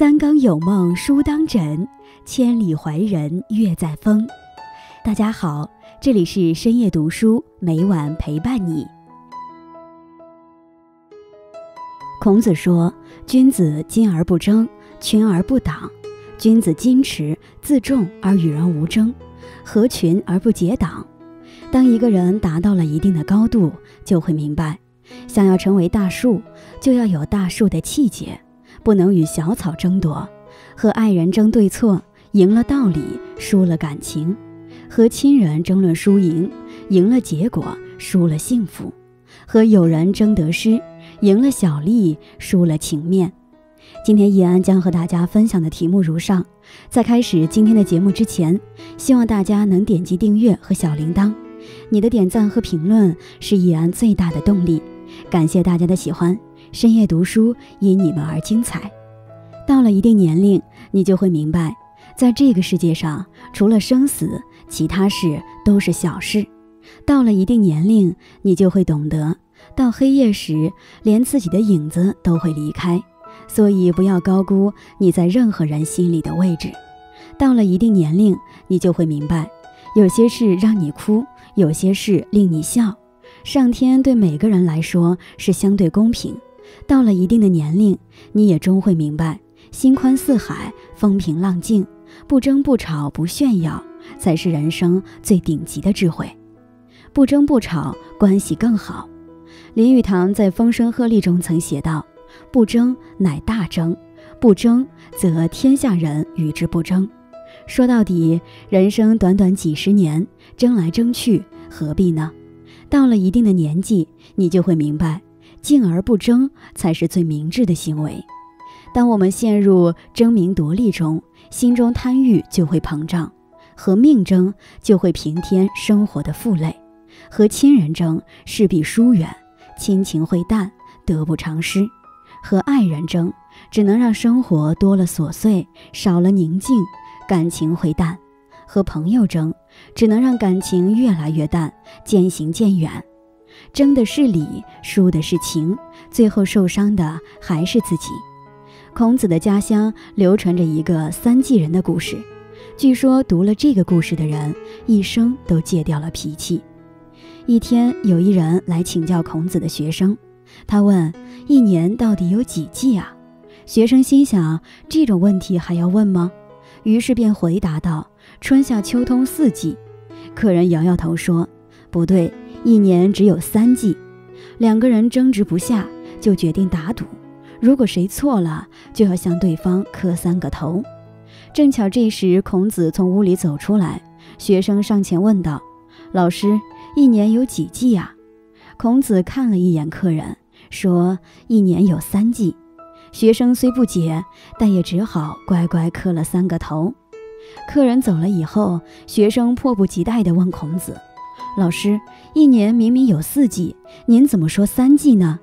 三更有梦书当枕，千里怀人月在风。大家好，这里是深夜读书，每晚陪伴你。孔子说：“君子矜而不争，群而不党。君子矜持自重而与人无争，合群而不结党。”当一个人达到了一定的高度，就会明白，想要成为大树，就要有大树的气节。不能与小草争夺，和爱人争对错，赢了道理，输了感情；和亲人争论输赢，赢了结果，输了幸福；和友人争得失，赢了小利，输了情面。今天易安将和大家分享的题目如上。在开始今天的节目之前，希望大家能点击订阅和小铃铛，你的点赞和评论是易安最大的动力。感谢大家的喜欢。深夜读书，因你们而精彩。到了一定年龄，你就会明白，在这个世界上，除了生死，其他事都是小事。到了一定年龄，你就会懂得，到黑夜时，连自己的影子都会离开。所以，不要高估你在任何人心里的位置。到了一定年龄，你就会明白，有些事让你哭，有些事令你笑。上天对每个人来说是相对公平。到了一定的年龄，你也终会明白，心宽似海，风平浪静，不争不吵不炫耀，才是人生最顶级的智慧。不争不吵，关系更好。林语堂在《风声鹤唳》中曾写道：“不争乃大争，不争则天下人与之不争。”说到底，人生短短几十年，争来争去，何必呢？到了一定的年纪，你就会明白。静而不争才是最明智的行为。当我们陷入争名夺利中，心中贪欲就会膨胀；和命争就会平添生活的负累；和亲人争势必疏远，亲情会淡，得不偿失；和爱人争只能让生活多了琐碎，少了宁静，感情会淡；和朋友争只能让感情越来越淡，渐行渐远。争的是理，输的是情，最后受伤的还是自己。孔子的家乡流传着一个三季人的故事，据说读了这个故事的人一生都戒掉了脾气。一天，有一人来请教孔子的学生，他问：“一年到底有几季啊？”学生心想：这种问题还要问吗？于是便回答道：“春夏秋冬四季。”客人摇摇头说：“不对。”一年只有三季，两个人争执不下，就决定打赌。如果谁错了，就要向对方磕三个头。正巧这时，孔子从屋里走出来，学生上前问道：“老师，一年有几季呀？”孔子看了一眼客人，说：“一年有三季。”学生虽不解，但也只好乖乖磕了三个头。客人走了以后，学生迫不及待地问孔子。老师，一年明明有四季，您怎么说三季呢？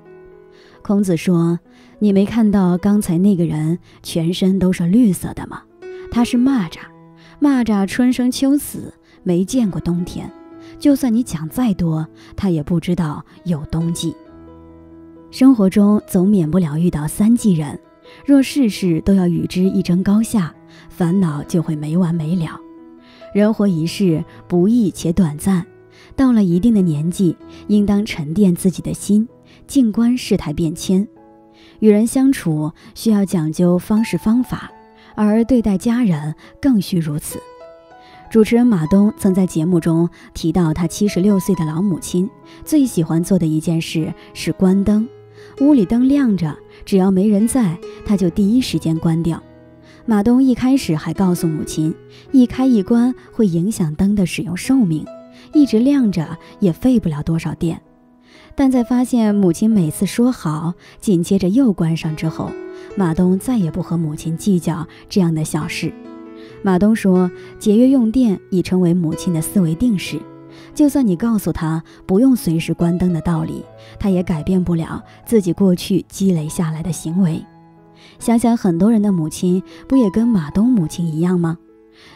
孔子说：“你没看到刚才那个人全身都是绿色的吗？他是蚂蚱，蚂蚱春生秋死，没见过冬天。就算你讲再多，他也不知道有冬季。生活中总免不了遇到三季人，若事事都要与之一争高下，烦恼就会没完没了。人活一世，不易且短暂。”到了一定的年纪，应当沉淀自己的心，静观事态变迁。与人相处需要讲究方式方法，而对待家人更需如此。主持人马东曾在节目中提到，他七十六岁的老母亲最喜欢做的一件事是关灯。屋里灯亮着，只要没人在，他就第一时间关掉。马东一开始还告诉母亲，一开一关会影响灯的使用寿命。一直亮着也费不了多少电，但在发现母亲每次说好，紧接着又关上之后，马东再也不和母亲计较这样的小事。马东说，节约用电已成为母亲的思维定式，就算你告诉他不用随时关灯的道理，他也改变不了自己过去积累下来的行为。想想很多人的母亲，不也跟马东母亲一样吗？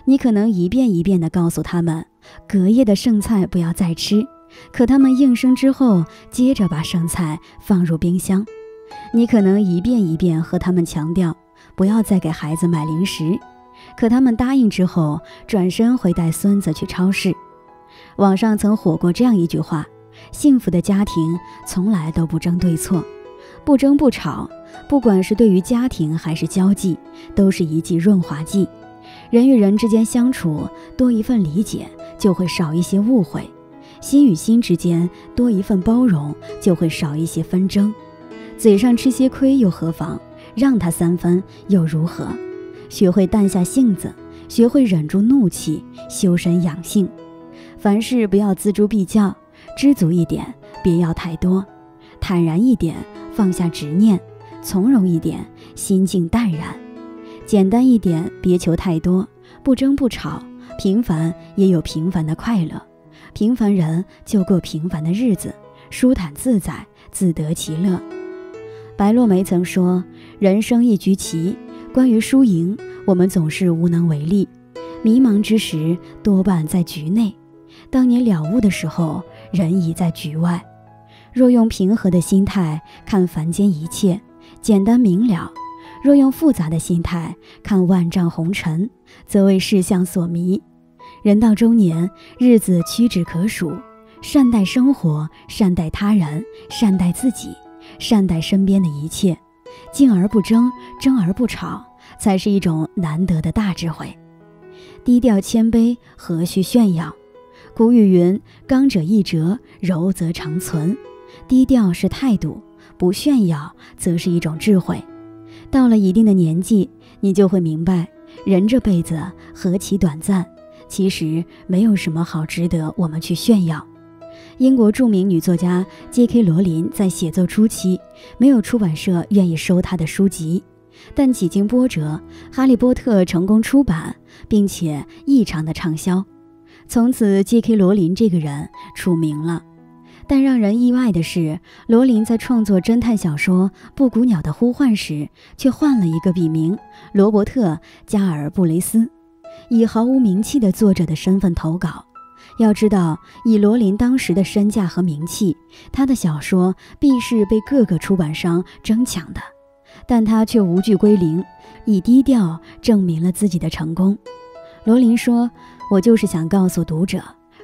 你可能一遍一遍地告诉他们，隔夜的剩菜不要再吃，可他们应声之后，接着把剩菜放入冰箱。你可能一遍一遍和他们强调，不要再给孩子买零食。可他们答应之后，转身会带孙子去超市。网上曾火过这样一句话：幸福的家庭从来都不争对错，不争不吵。不管是对于家庭还是交际，都是一剂润滑剂。人与人之间相处，多一份理解，就会少一些误会；心与心之间多一份包容，就会少一些纷争。嘴上吃些亏又何妨？让他三分又如何？学会淡下性子，学会忍住怒气，修身养性。凡事不要锱铢必较，知足一点，别要太多；坦然一点，放下执念；从容一点，心境淡然；简单一点，别求太多；不争不吵，平凡也有平凡的快乐。平凡人就过平凡的日子，舒坦自在，自得其乐。白落梅曾说：“人生一局棋。”关于输赢，我们总是无能为力。迷茫之时，多半在局内；当你了悟的时候，人已在局外。若用平和的心态看凡间一切，简单明了；若用复杂的心态看万丈红尘，则为世相所迷。人到中年，日子屈指可数，善待生活，善待他人，善待自己，善待身边的一切。静而不争，争而不吵，才是一种难得的大智慧。低调谦卑，何须炫耀？古语云：“刚者易折，柔则长存。”低调是态度，不炫耀则是一种智慧。到了一定的年纪，你就会明白，人这辈子何其短暂，其实没有什么好值得我们去炫耀。英国著名女作家 J.K. 罗琳在写作初期，没有出版社愿意收她的书籍，但几经波折，《哈利波特》成功出版，并且异常的畅销。从此，J.K. 罗琳这个人出名了。但让人意外的是，罗琳在创作侦探小说《布谷鸟的呼唤》时，却换了一个笔名罗伯特·加尔布雷斯，以毫无名气的作者的身份投稿。要知道，以罗琳当时的身价和名气，她的小说必是被各个出版商争抢的。但她却无惧归零，以低调证明了自己的成功。罗琳说：“我就是想告诉读者，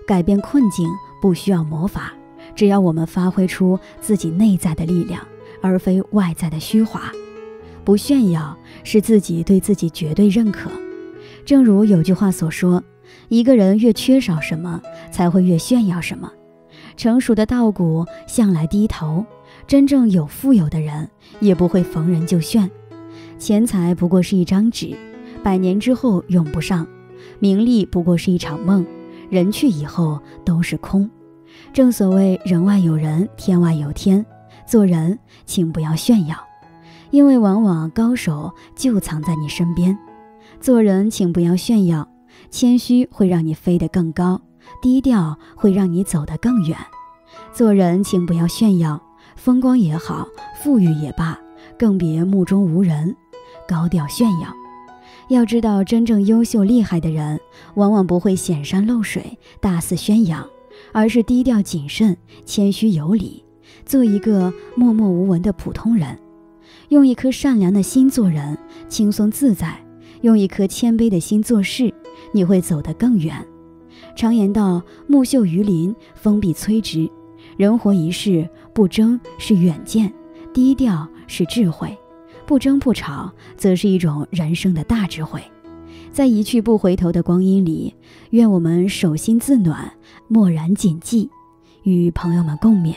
改变困境不需要魔法，只要我们发挥出自己内在的力量，而非外在的虚华。不炫耀，是自己对自己绝对认可。正如有句话所说。”一个人越缺少什么，才会越炫耀什么。成熟的稻谷向来低头，真正有富有的人也不会逢人就炫。钱财不过是一张纸，百年之后用不上；名利不过是一场梦，人去以后都是空。正所谓人外有人，天外有天。做人，请不要炫耀，因为往往高手就藏在你身边。做人，请不要炫耀。谦虚会让你飞得更高，低调会让你走得更远。做人，请不要炫耀，风光也好，富裕也罢，更别目中无人，高调炫耀。要知道，真正优秀厉害的人，往往不会显山露水、大肆宣扬，而是低调谨慎、谦虚有礼，做一个默默无闻的普通人，用一颗善良的心做人，轻松自在；用一颗谦卑的心做事。你会走得更远。常言道：“木秀于林，风必摧之。”人活一世，不争是远见，低调是智慧，不争不吵则是一种人生的大智慧。在一去不回头的光阴里，愿我们手心自暖，默然谨记，与朋友们共勉。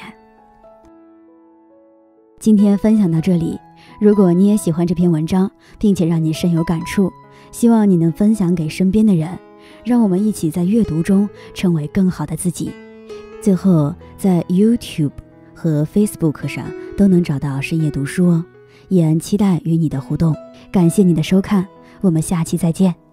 今天分享到这里，如果你也喜欢这篇文章，并且让你深有感触。希望你能分享给身边的人，让我们一起在阅读中成为更好的自己。最后，在 YouTube 和 Facebook 上都能找到深夜读书哦，也期待与你的互动。感谢你的收看，我们下期再见。